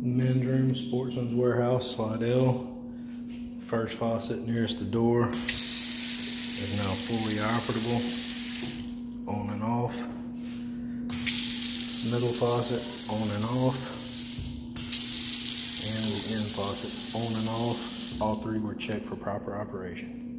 Men's room, sportsman's warehouse, Slidell. First faucet nearest the door is now fully operable, on and off. Middle faucet, on and off. And the end faucet, on and off. All three were checked for proper operation.